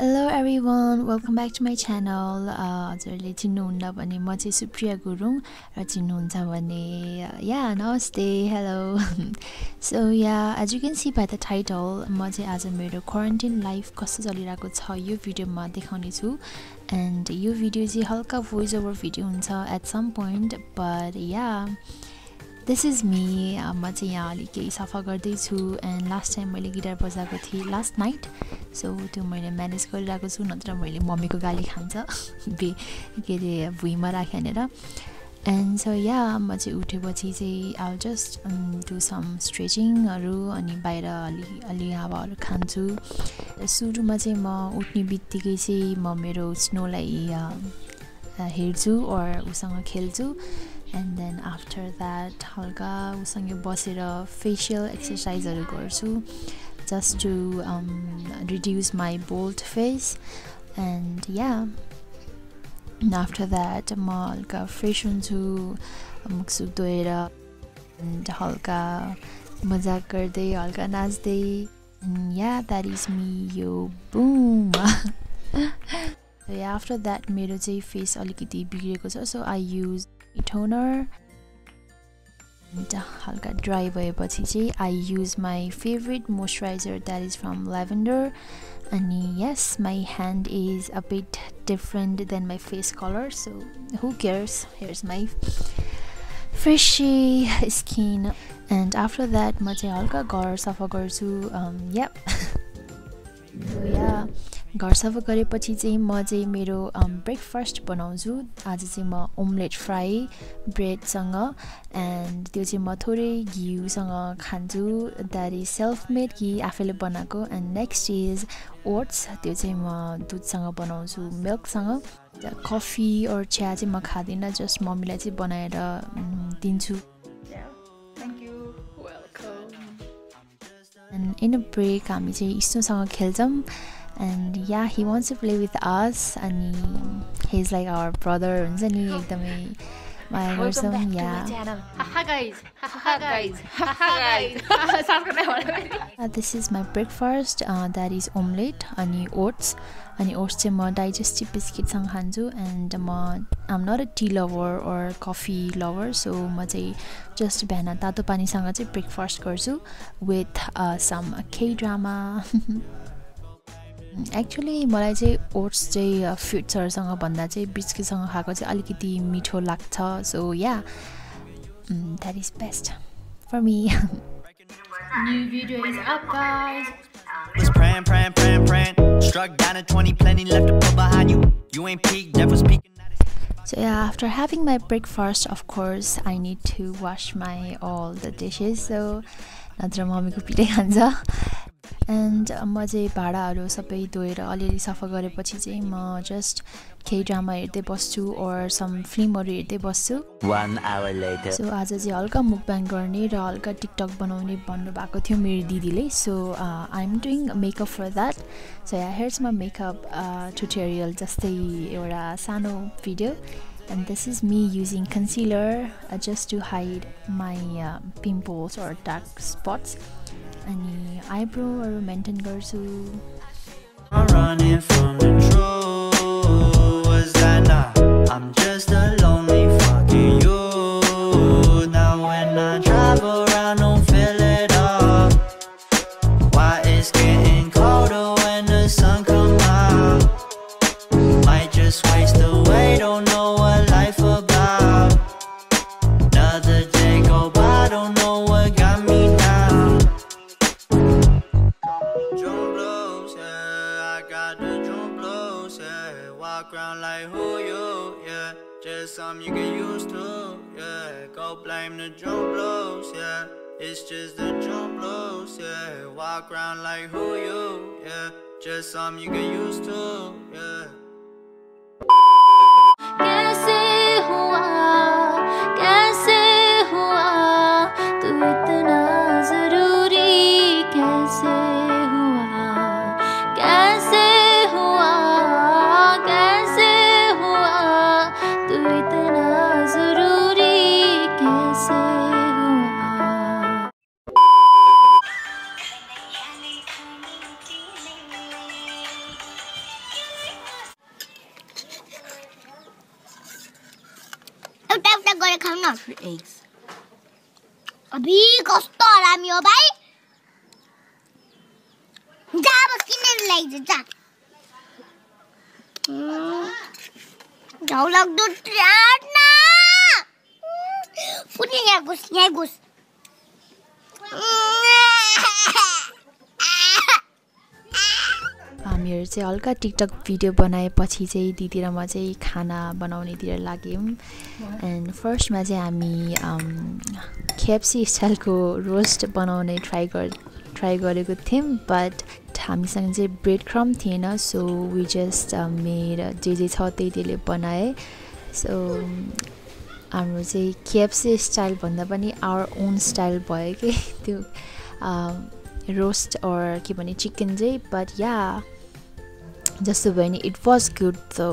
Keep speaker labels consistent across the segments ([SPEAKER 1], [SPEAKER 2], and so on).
[SPEAKER 1] Hello everyone welcome back to my channel हजुरले चिन्नुहुन्न भने म चाहिँ सुप्रिया गुरुङ र चिन्नुहुन्छ भने या नमस्ते hello so yeah as you can see by the title म चाहिँ आज मेरो क्वारेन्टाइन लाइफ कस्तो चलिरहेको छ यो भिडियोमा देखाउने छु एन्ड यो भिडियो चाहिँ हल्का भोइस ओभर भिडियो हुन्छ at some point but yeah this is me म चाहिँ यहाँ अलिक केही सफा गर्दैछु एन्ड लास्ट टाइम मैले गिटार बजाएको थिएँ लास्ट नाइट सो त्यो मैले म्यानेज गरिरहेको छु नत्र मैले मम्मीको गाली खान्छ बे के अरे भुइँमा राखेर एन्ड सो या म चाहिँ उठेपछि चाहिँ अब जस्ट डु सम स्ट्रेचिङहरू अनि बाहिर अलि अलि हावाहरू खान्छु। सुरुमा चाहिँ म उठ्ने बित्तिकै चाहिँ म मेरो स्नोलाई हेर्छु ओर उसँग खेल्छु। एन्ड देन आफ्टर द्याट हल्का उसँग बसेर फेसियल एक्सर्साइजहरू गर्छु just to reduce my bold face and yeah after that म हल्का फ्रेस हुन्छु मुखसुख धोएर एन्ड हल्का मजाक गर्दै हल्का नाच्दै या द्याट इज मी यो बुम आफ्टर द्याट मेरो चाहिँ फेस अलिकति बिग्रेको छ सो आई युज toner. हल्का ड्राई भएपछि चाहिँ I use my favourite moisturiser that is from lavender अनि yes my hand is a bit different than my face colour so who cares here's my fresh skin and after that म चाहिँ हल्का घर सफा गर्छु या घर सफा गरेपछि चाहिँ म चाहिँ मेरो ब्रेकफास्ट बनाउँछु। आज चाहिँ म ओम्लेट फ्राई ब्रेडसँग एन्ड त्यो चाहिँ म थोरै घिउसँग खान्छु। द्याट इज सेल्फ मेड घि आफैले बनाएको। एन्ड नेक्स्ट इज ओट्स त्यो चाहिँ म दुधसँग बनाउँछु मिल्कसँग कफी अर चिया चाहिँ म खाँदिनँ जस्ट मम्मीलाई चाहिँ बनाएर दिन्छु। एन्ड इन अ ब्रेक हामी चाहिँ इस्नोसँग खेल्छौँ। And yeah he wants to play with us अनि he is like our brother हुन्छ नि एकदमै माया गर्छौँ? Yeah this is my breakfast that is omelette अनि ओट्स अनि ओट्स चाहिँ म डाइजेस्टिभ बिस्किटसँग खान्छु एन्ड म I'm not a tea lover or coffee lover so म चाहिँ जस्ट बिहान तातो पानीसँग चाहिँ ब्रेकफास्ट गर्छु विथ सम के ड्रामा एक्चुली मलाई चाहिँ ओट्स चाहिँ फ्रुट्सहरूसँग भन्दा चाहिँ बिस्किटसँग खाएको चाहिँ अलिकति मिठो लाग्छ so yeah that is best for me
[SPEAKER 2] New video is up, guys.
[SPEAKER 3] Was praying, praying, praying, praying. Struck down at 20, plenty left to put behind you. You ain't peaked, never speaking.
[SPEAKER 1] So yeah, after having my breakfast, of course, I need to wash my all the dishes. So नत्र मम्मीको पिठै खान्छ and म चाहिँ भाँडाहरू सबै धोएर अलिअलि सफा गरेपछि चाहिँ म जस्ट केही ड्रामा हेर्दै बस्छु ओर सम फिल्महरू हेर्दै बस्छु। सो आज चाहिँ हल्का मुखब्याङ गर्ने र हल्का टिकटक बनाउने भन्नुभएको थियो मेरो दिदीले। So I am doing makeup for that so yeah हेयर्समा makeup tutorial जस्तै एउटा सानो video and this is me using concealer uh, just to hide my uh, pimples or dark spots अनि आइब्रोहरू मेन्टेन गर्छु walk around like who you, yeah. Just something you get used to, yeah. Go blame the drum blues, yeah. It's just the drum blues, yeah. Walk around like who you, yeah. Just something you get used to, yeah.
[SPEAKER 4] Can't say who I, can't who I Do it tonight
[SPEAKER 5] एउटा एउटा गरेर खाउँ न। कस्तो हरामी हो भाइ जा अब किनेर ल्याइज जा। झौ लाग्दो ट्राट न पुनि यहाँ घुस यहाँ
[SPEAKER 1] हामीहरू चाहिँ हल्का टिकटक भिडियो बनाएपछि चाहिँ दिदी र म चाहिँ खाना बनाउनेतिर लाग्यौँ एन्ड फर्स्टमा चाहिँ हामी खेप्सी स्टाइलको रोस्ट बनाउने ट्राई गर ट्राई गरेको थियौँ बट हामीसँग चाहिँ ब्रेड क्रम थिएन सो वी जस्ट मेड जे जे छ त्यही त्यहीले बनाएँ। सो हाम्रो चाहिँ केएफसी स्टाइल भन्दा पनि आवर ओन स्टाइल भयो कि। त्यो रोस्ट अर के भने चिकन चाहिँ बट या जस्तो भयो नि it was good though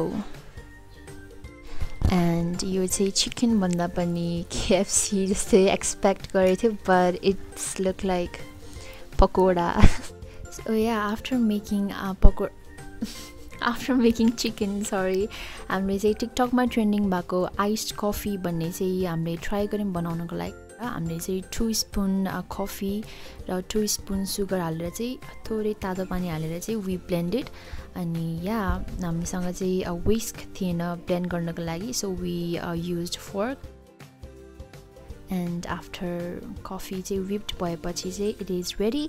[SPEAKER 1] and यो चाहिँ चिकन भन्दा पनि केएफसी जस्तै एक्सपेक्ट गरेको थियो but it's look like pakoda. So yeah after making पको आफ्टर मेकिङ चिकन सरी हामीले चाहिँ टिकटकमा ट्रेन्डिङ भएको आइस्ड कफी भन्ने चाहिँ हामीले ट्राई गऱ्यौँ बनाउनको लागि। हामीले चाहिँ टु स्पुन कफी र टु स्पुन सुगर हालेर चाहिँ थोरै तातो पानी हालेर चाहिँ वी ब्लेन्डेड अनि या हामीसँग चाहिँ विस्क थिएन ब्लेन्ड गर्नको लागि so we use fork and after coffee चाहिँ विप्ड भएपछि चाहिँ इट इज रेडी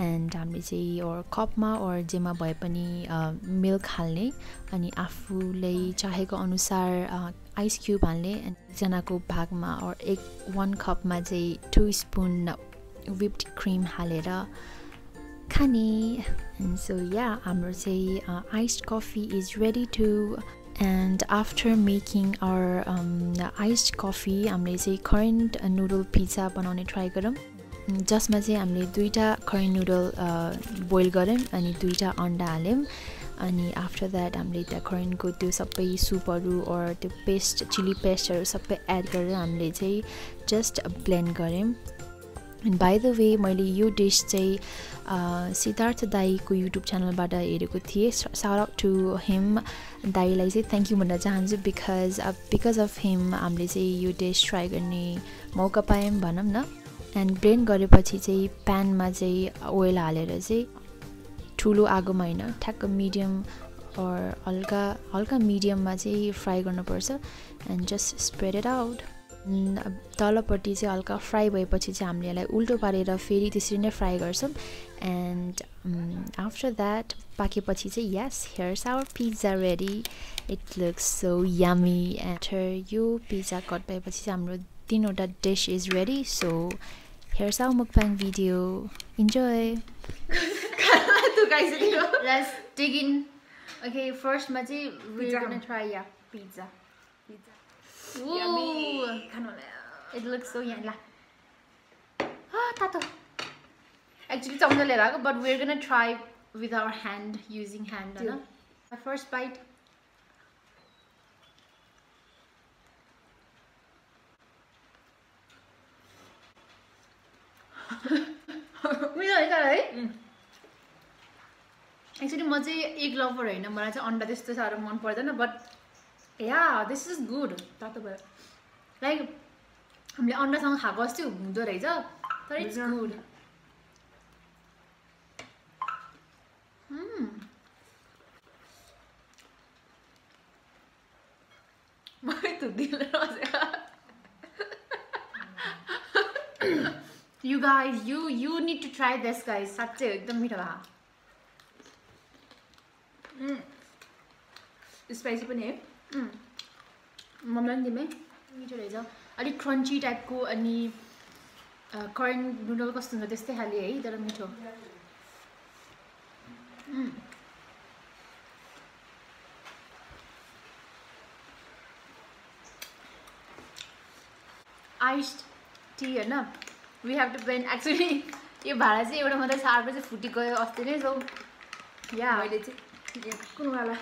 [SPEAKER 1] एन्ड हामीले चाहिँ ओर कपमा ओर जेमा भए पनि मिल्क हाल्ने अनि आफूले चाहेको अनुसार आइस क्युब हाल्ने एकजनाको भागमा ओर एक वान कपमा चाहिँ टु स्पुन विप्ड क्रिम हालेर खाने एन्ड सो या हाम्रो चाहिँ iced coffee is ready too and after making our iced coffee हामीले चाहिँ करेन्ट नुडल पिज्जा बनाउने ट्राई गरौँ। जसमा चाहिँ हामीले दुईवटा करेन्ट नुडल बोइल गऱ्यौँ अनि दुईवटा अन्डा हाल्यौँ। अनि आफ्टर द्याट हामीले त्यहाँ करेन्टको त्यो सबै सुपहरू अर त्यो पेस्ट चिली पेस्टहरू सबै एड गरेर हामीले चाहिँ जस्ट ब्लेन्ड गऱ्यौँ। बाई द वे मैले यो डिस चाहिँ सिद्धार्थ दाईको युट्युब च्यानलबाट हेरेको थिएँ। साउट टु हिम दाईलाई चाहिँ थ्याङ्क यू भन्न चाहन्छु बिकज बिकज अफ हिम हामीले चाहिँ यो डिस ट्राई गर्ने मौका पायौँ भनौँ न। एन्ड ब्लेन्ड गरेपछि चाहिँ प्यानमा चाहिँ ओइल हालेर चाहिँ ठुलो आगोमा होइन ठ्याक्क मिडियम अर हल्का हल्का मिडियममा चाहिँ फ्राई गर्नुपर्छ। And just spread it out तलपट्टि चाहिँ हल्का फ्राई भएपछि चाहिँ हामीले यसलाई उल्टो पारेर फेरि त्यसरी नै फ्राई गर्छौँ। एन्ड आफ्टर द्याट पाकेपछि चाहिँ yes here's our pizza ready it looks so yummy and यो पिज्जा कट भएपछि चाहिँ हाम्रो तिनवटा dish is ready so here's our mukbang video enjoy
[SPEAKER 2] Let's dig in. Okay, first ma चाहिँ we're gonna try yeah pizza. Pizza. Ooh, it looks so yummy. Ah, tato. Actually, लिएर आएको but we're gonna try with our hand using hand होइन My first bite. Actually म चाहिँ egg lover होइन मलाई चाहिँ अन्डा त्यस्तो साह्रो मन पर्दैन but yeah this is good तातो भयो लाइक हामीले अन्डासँग खाएको जस्तै हुँदो रहेछ तर it's good You guys, you you need to try this guys. साँच्चै हो, एकदम मिठो भयो।
[SPEAKER 6] स्पाइसी पनि है।
[SPEAKER 2] है मिठो रहेछ अलिक क्रन्ची टाइपको अनि करेन्ट नुडल कस्तो हुन्छ त्यस्तै खाले है तर मिठो. आइस्ड टी होइन we have to blend actually यो भाँडा चाहिँ एउटा मात्रै छ अर्को चाहिँ फुटी गयो अस्ति नै सो या
[SPEAKER 6] मैले चाहिँ कुनवाला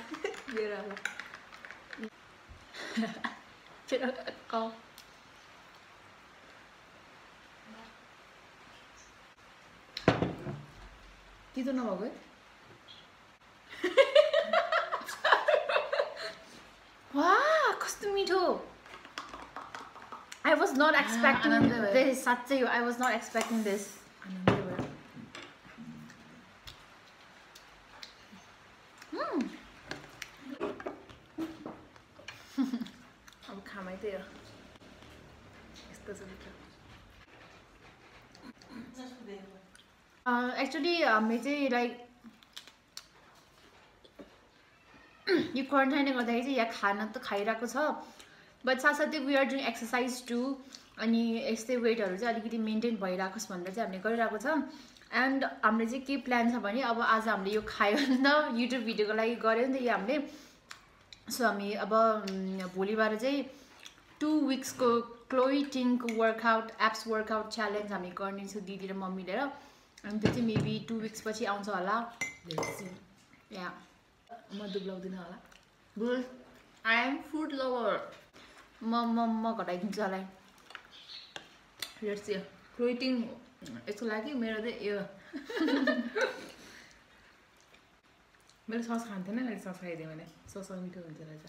[SPEAKER 6] लिएर होला
[SPEAKER 2] chết
[SPEAKER 6] ơi con কি জন্য হবে
[SPEAKER 2] wow কষ্ট too. I was not expecting this, I was not expecting this. हामीले चाहिँ लाइक यो क्वारेन्टाइनले गर्दाखेरि चाहिँ यहाँ खाना त खाइरहेको छ। बट साथसाथै we are doing exercise too अनि यस्तै वेटहरू चाहिँ अलिकति मेन्टेन भइरहेकोस् भनेर चाहिँ हामीले गरिरहेको छ। एन्ड हामीले चाहिँ के प्लान छ भने अब आज हामीले यो खायो नि त युट्युब भिडियोको लागि गऱ्यो नि त यो हामीले। सो हामी अब भोलिबाट चाहिँ टु विक्सको क्लोइटिङको वर्कआउट एप्स वर्कआउट च्यालेन्ज हामी गर्नेछौँ दिदी र मम्मी लिएर। अनि त्यो चाहिँ मेबी टु विक्स पछि आउँछ होला। या
[SPEAKER 6] म दुब्लाउँदिनँ होला।
[SPEAKER 2] बुल आई एम फुड लभर म म म घटाइदिन्छु होला।
[SPEAKER 6] हेर्छ क्लोइटिङ यसको लागि मेरो चाहिँ यो। मैले सस खान्थेन अहिले सस खाइदिएँ भने। सस मिठो हुन्छ रहेछ।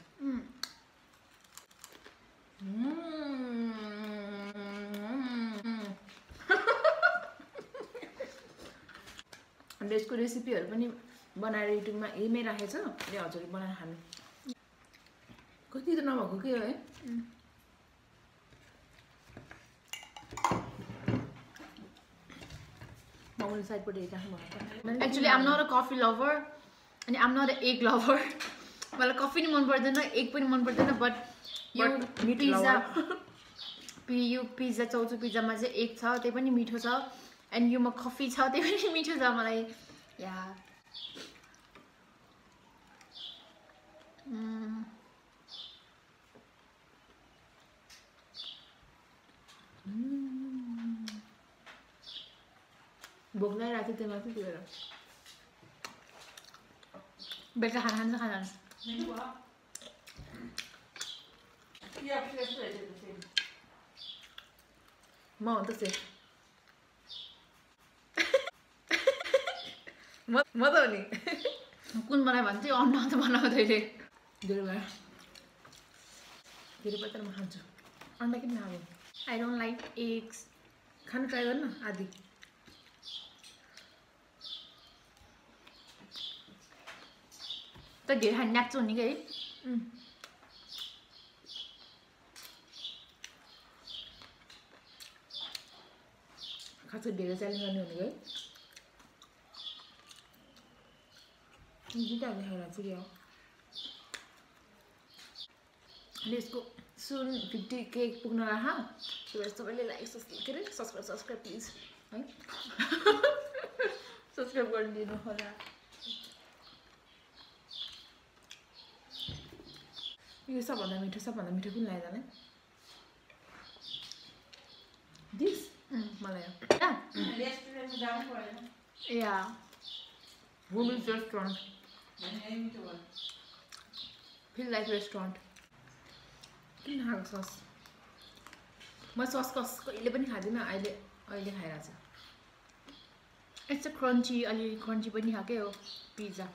[SPEAKER 6] अन्त यसको रेसिपीहरू पनि बनाएर युट्युबमा हेर्मै राखेको छ अहिले हजुरले बनाएर खानु कति त नभएको के हो है? मम्मीले साइडपट्टि हेरिराख्नु भएको
[SPEAKER 2] actually I'm not a coffee lover अनि I'm not a egg lover मलाई कफी नि मन पर्दैन एग पनि मन पर्दैन बट यो पिज्जा. पि यो पिज्जा चाउचु पिज्जामा चाहिँ एग छ त्यही पनि मिठो छ। एन्ड योमा कफी छ त्यही पनि मिठो छ मलाई या Mm.
[SPEAKER 6] भोक लगाइरहेको थियो त्यो मात्रै त्यो भएर
[SPEAKER 2] बेलुका खाना खान्छ खाना
[SPEAKER 6] म हो त से म म त हो नि
[SPEAKER 2] कुन बनायो भने चाहिँ अन्डा त बनाउँदैले
[SPEAKER 6] धेरै भयो धेरै भयो तर म खान्छु अन्डा किन अब
[SPEAKER 2] आई डोन्ट लाइक एग्स
[SPEAKER 6] खानु ट्राई गर्नु आदि
[SPEAKER 2] त धेरै खाने नाच्छ हुने कि है
[SPEAKER 6] खासै धेरै च्यालेन्ज गर्ने भनेको है दुइटा खाएर चाहिँ हो अहिले यसको सुन फिफ्टी केक पुग्न भएर सबैले लाइक सब्सक्राइब के अरे सब्सक्राइब सब्सक्राइब प्लिज है सब्सक्राइब गरिदिनु होला यो सबभन्दा मिठो सबभन्दा मिठो कुन लाग्यो जाने दिस मलाई।
[SPEAKER 2] या
[SPEAKER 6] Women's restaurant. Feel like restaurant. किन खाएको सस म सस कस कहिले पनि खाँदिनँ अहिले अहिले खाइरहेको छु
[SPEAKER 2] यस्तो क्रन्ची अलिअलि क्रन्ची पनि खाएकै हो pizza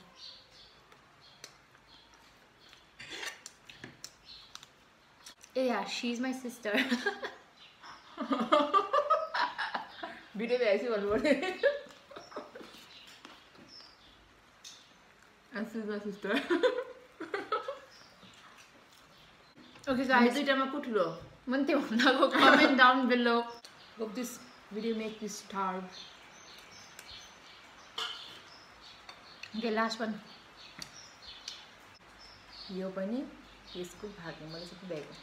[SPEAKER 2] A yeah she is my sister
[SPEAKER 6] video भ्याएपछि भन्नु पऱ्यो And she's my sister.
[SPEAKER 2] Okay
[SPEAKER 6] हामी
[SPEAKER 2] गाइस
[SPEAKER 6] दुइटामा को ठुलो
[SPEAKER 2] म नि त्यो भन्दाको comment down below
[SPEAKER 6] Hope this video make you starve.
[SPEAKER 2] Okay last one
[SPEAKER 6] यो पनि यसको भाग हो मैले चाहिँ भ्याएको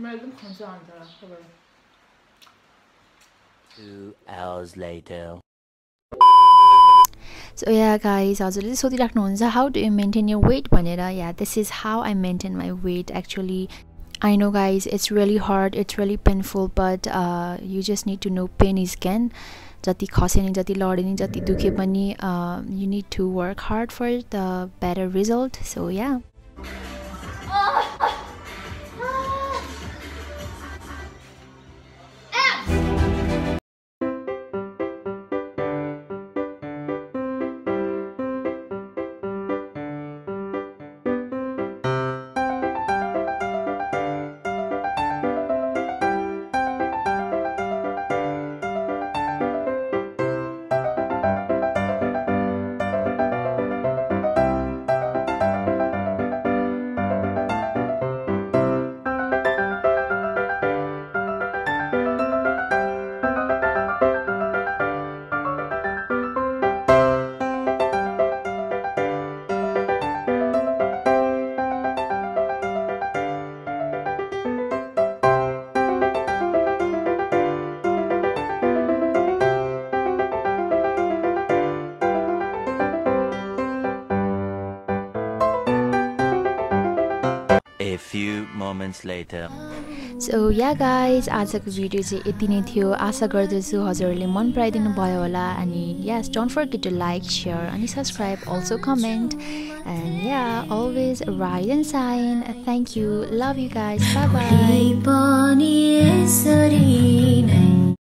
[SPEAKER 6] म एकदम खन्छ अन्त तपाईँलाई
[SPEAKER 3] Two hours later.
[SPEAKER 1] So yeah guys, हजुरले चाहिँ सोधिराख्नुहुन्छ how do you maintain your weight भनेर yeah this is how I maintain my weight actually I know guys it's really hard it's really painful but uh, you just need to know pain is gain जति खसे नि जति लडे नि जति दुखे पनि you need to work hard for the better result
[SPEAKER 3] so yeah moments later.
[SPEAKER 1] So yeah guys आजको भिडियो चाहिँ यति नै थियो। आशा गर्दछु हजुरहरूले मन पराइदिनु भयो होला। अनि yes don't forget to like share अनि subscribe also comment and yeah always ride and shine thank you love you
[SPEAKER 4] guys bye bye